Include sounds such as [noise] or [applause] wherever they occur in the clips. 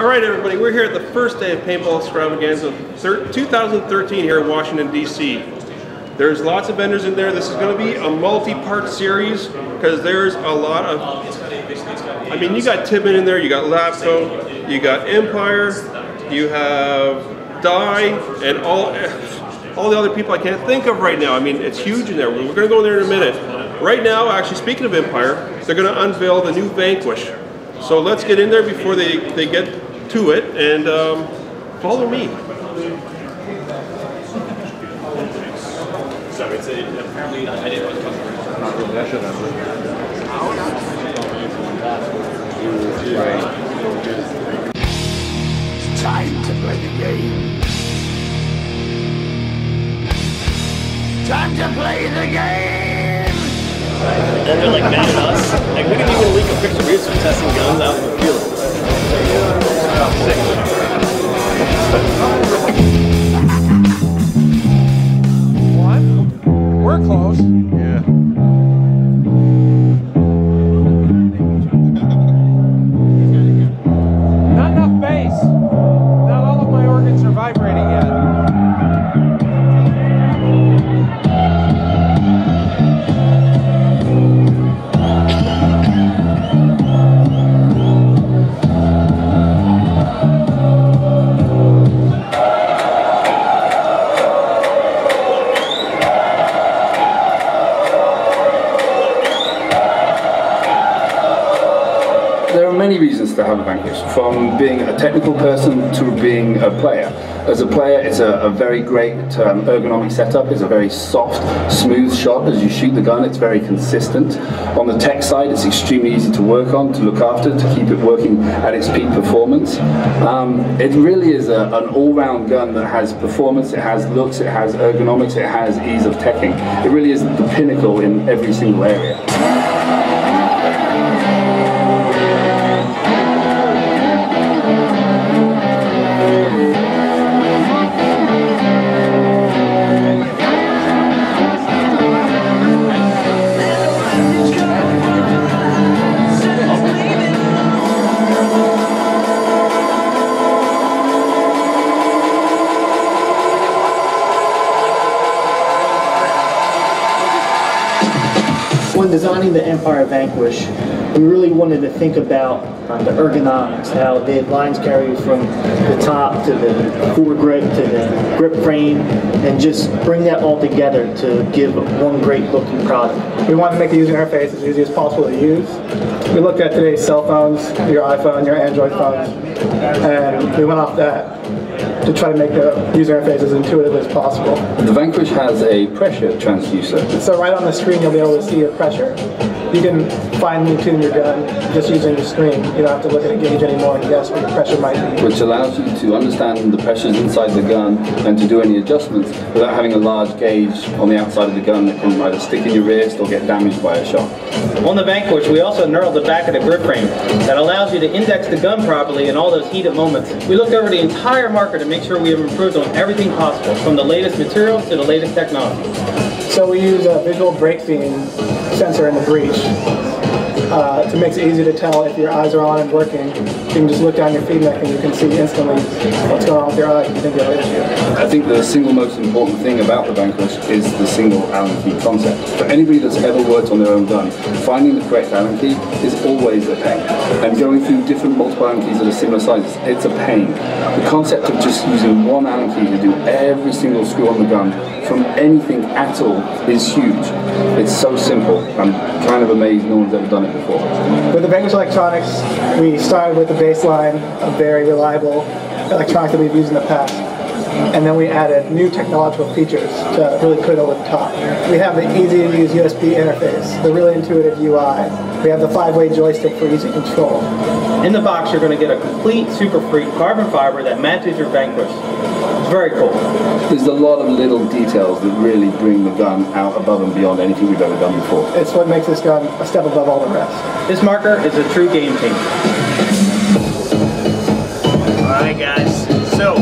All right, everybody, we're here at the first day of Paintball Extravaganza 2013 here in Washington, D.C. There's lots of vendors in there. This is going to be a multi-part series because there's a lot of. I mean, you got Tippmann in there, you got Lapco, you got Empire, you have Dye, and all all the other people I can't think of right now. I mean, it's huge in there. We're going to go in there in a minute. Right now, actually, speaking of Empire, they're going to unveil the new Vanquish. So let's get in there before they, they get to it and um, follow me. Sorry, it's a, apparently I didn't know it It's time to play the game. Time to play the game. And they're like mad at us. Like we didn't even leak a picture. We were testing guns out in the field. One. We're close. From being a technical person to being a player. As a player, it's a, a very great um, ergonomic setup. It's a very soft, smooth shot as you shoot the gun. It's very consistent. On the tech side, it's extremely easy to work on, to look after, to keep it working at its peak performance. Um, it really is a, an all-round gun that has performance, it has looks, it has ergonomics, it has ease of teching. It really is the pinnacle in every single area. When the Empire Vanquish, we really wanted to think about the ergonomics, how the lines carry from the top to the foregrip to the grip frame, and just bring that all together to give one great looking product. We want to make the user interface as easy as possible to use. We looked at today's cell phones, your iPhone, your Android phones, and we went off that to try to make the user interface as intuitive as possible. The Vanquish has a pressure transducer. So right on the screen you'll be able to see your pressure. You can finely tune your gun just using the screen. You don't have to look at a gauge anymore and guess what your pressure might be. which allows you to understand the pressures inside the gun and to do any adjustments without having a large gauge on the outside of the gun that can either stick in your wrist or get damaged by a shot. On the Vanquish, we also knurled the back of the grip frame that allows you to index the gun properly in all those heated moments. We looked over the entire marker to make sure we have improved on everything possible, from the latest materials to the latest technology. So we use a visual brake beam sensor in the breech uh, to make it easy to tell if your eyes are on and working. You can just look down your feed neck and you can see instantly what's going on with your eyes if you think you have an issue. I think the single most important thing about the Vanquish is the single Allen key concept. For anybody that's ever worked on their own gun, finding the correct Allen key is always a pain. And going through different multiple Allen keys that are similar sizes, it's a pain. The concept of just using one Allen key to do every single screw on the gun from anything at all is huge. It's so simple. I'm kind of amazed no one's ever done it before. With the Vanquish Electronics, we started with a baseline of very reliable electronics that we've used in the past. And then we added new technological features to really put it over the top. We have the easy to use USB interface, the really intuitive UI. We have the five-way joystick for easy control. In the box, you're going to get a complete Super Freak carbon fiber that matches your Vanquish. It's very cool. There's a lot of little details that really bring the gun out above and beyond anything we've ever done before. It's what makes this gun a step above all the rest. This marker is a true game changer. Alright guys, so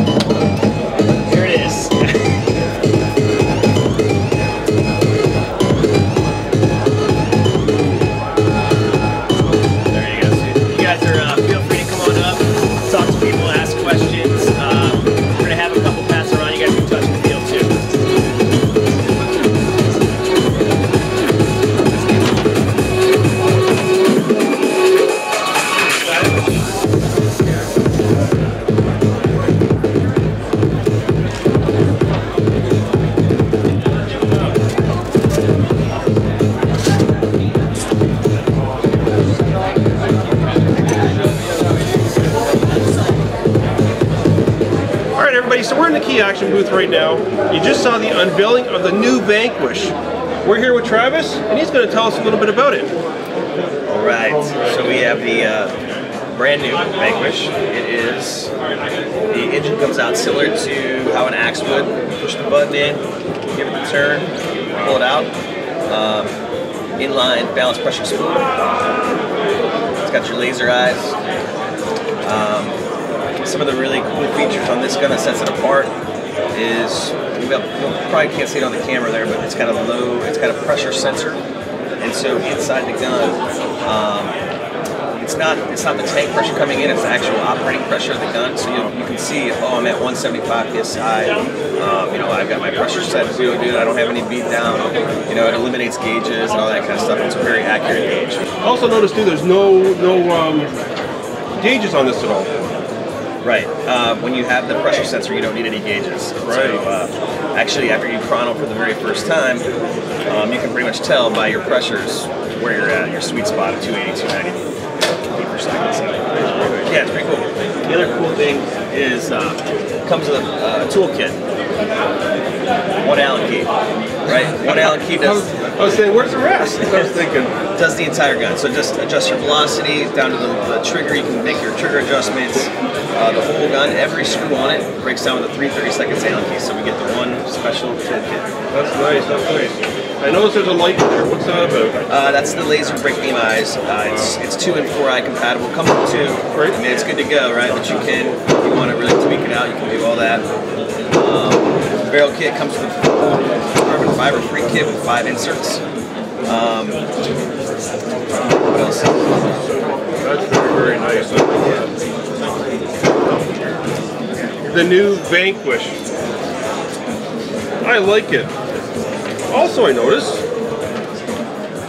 so we're in the KEE Action booth right now. You just saw the unveiling of the new Vanquish. We're here with Travis, and he's going to tell us a little bit about it. All right, so we have the uh, brand new Vanquish. It is, the engine comes out similar to how an axe would. Push the button in, give it the turn, pull it out. Um, inline balance pressure spool. It's got your laser eyes. Um, some of the really cool features on this gun that sets it apart is you probably can't see it on the camera there, but it's got a low, it's got a pressure sensor, and so inside the gun, um, it's not it's not the tank pressure coming in; it's the actual operating pressure of the gun. So you, you can see, oh, I'm at 175 psi. Um, you know, I've got my pressure set to dude. I don't have any beat down. You know, it eliminates gauges and all that kind of stuff. It's a very accurate gauge. Also notice too, there's no no um, gauges on this at all. Right. Uh, when you have the pressure sensor, you don't need any gauges. Right. So, uh, actually, after you chrono for the very first time, um, you can pretty much tell by your pressures where you're at, your sweet spot of 280, 290 beat per second. So, uh, yeah, it's pretty cool. The other cool thing is uh, comes with a uh, toolkit. One Allen key, right? One Allen key does. I was saying, where's the rest? I was thinking. Does the entire gun. So just adjust your velocity down to the, the trigger. You can make your trigger adjustments. Uh, the whole gun, every screw on it breaks down with a 330 seconds Allen key. So we get the one special toolkit. That's nice. That's nice. I noticed there's a light there. What's that about? Uh, that's the laser break beam eyes. Uh, it's it's two and four eye compatible. Comes with two. Right. I mean, it's good to go, right? But you can, if you want to really tweak it out, you can do all that. Um, the barrel kit comes with a carbon fiber Freak kit with five inserts. Um, what else? That's very, very nice. The new Vanquish. I like it. Also, I noticed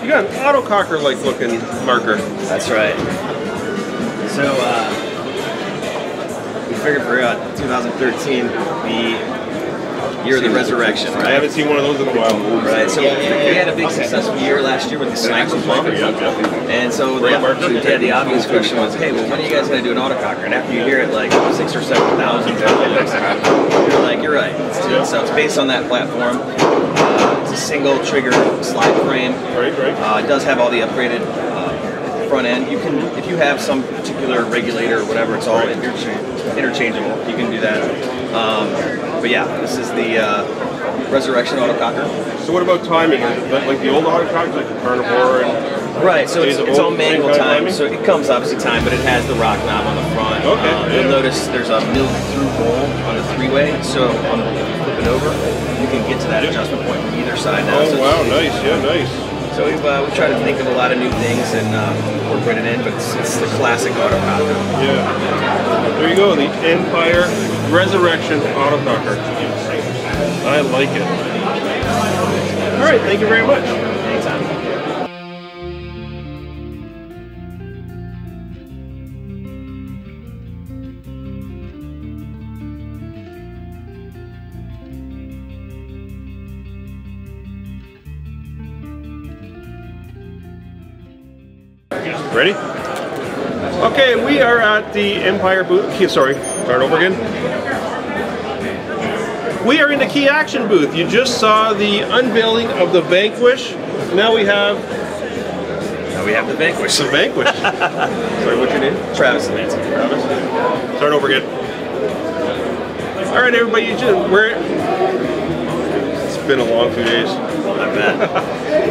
you got an autococker like looking marker. That's right. So, uh, we figured for uh, 2013, the year of the resurrection, right? I haven't seen one of those in a while. Right, so we had a big successful year last year with the sniper pump. And so the, yeah, the obvious question was, hey, well, when are you guys going to do an autococker? And after you hear it like six or seven thousand times, you're like, you're right. So it's based on that platform. Uh, it's a single trigger slide frame. Right, right. Uh, it does have all the upgraded uh, front end. You can, if you have some particular regulator or whatever, it's all interchange- interchangeable. You can do that. Um, but yeah, this is the uh, Resurrection autococker. So what about timing? Is like the old autococker, like the Carnivore and Right, so it's, it's all manual same kind of time, so it comes obviously time, but it has the rock knob on the front. Okay, Um, yeah. You'll notice there's a milled through hole on the three-way, so on if you flip it over, you can get to that adjustment point from either side now. Oh so wow, nice, yeah, nice. So we've, uh, we've tried to think of a lot of new things and uh, incorporate it in, but it's, it's the classic autococker. Yeah. There you go, the Empire Resurrection autococker. I like it. All right, thank you very much. Ready? Okay, we are at the Empire booth. Sorry, start over again. We are in the KEE Action booth. You just saw the unveiling of the Vanquish. Now we have Now we have the Vanquish. the Vanquish. [laughs] sorry, what's your name? Travis and Nancy. Travis. Start over again. All right, everybody, you just we're. It's been a long few days. [laughs] I bet.